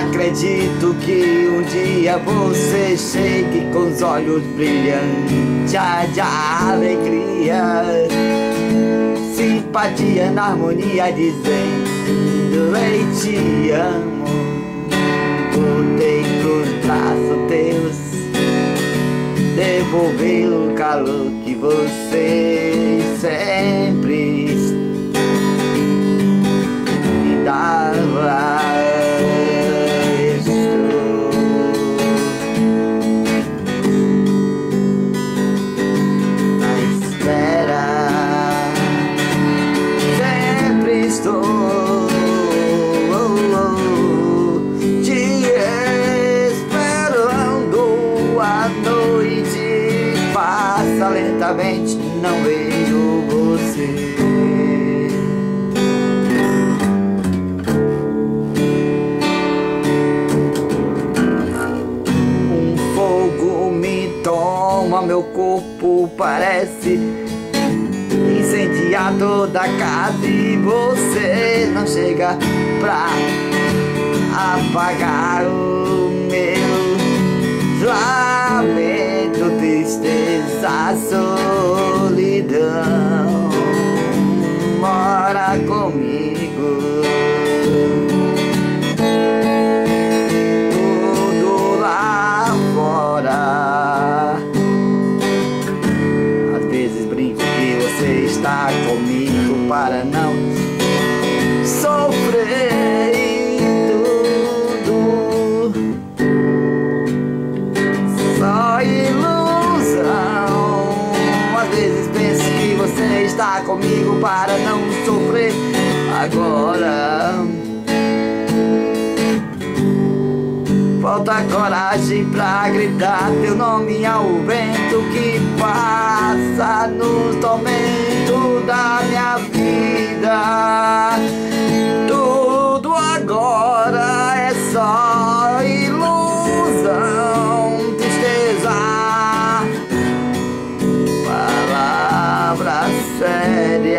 acredito que um dia você chegue com os olhos brilhantes de alegria, simpatia na harmonia, dizendo: Ei, te amo. Voltei pros braços teus, devolver o calor que você sempre não vejo você. Um fogo me toma, meu corpo parece incendiar toda a casa e você não chega pra apagar o meu lamento, comigo. Tudo lá fora. Às vezes brinco que você está comigo para não comigo para não sofrer agora. Falta coragem pra gritar teu nome ao vento que passa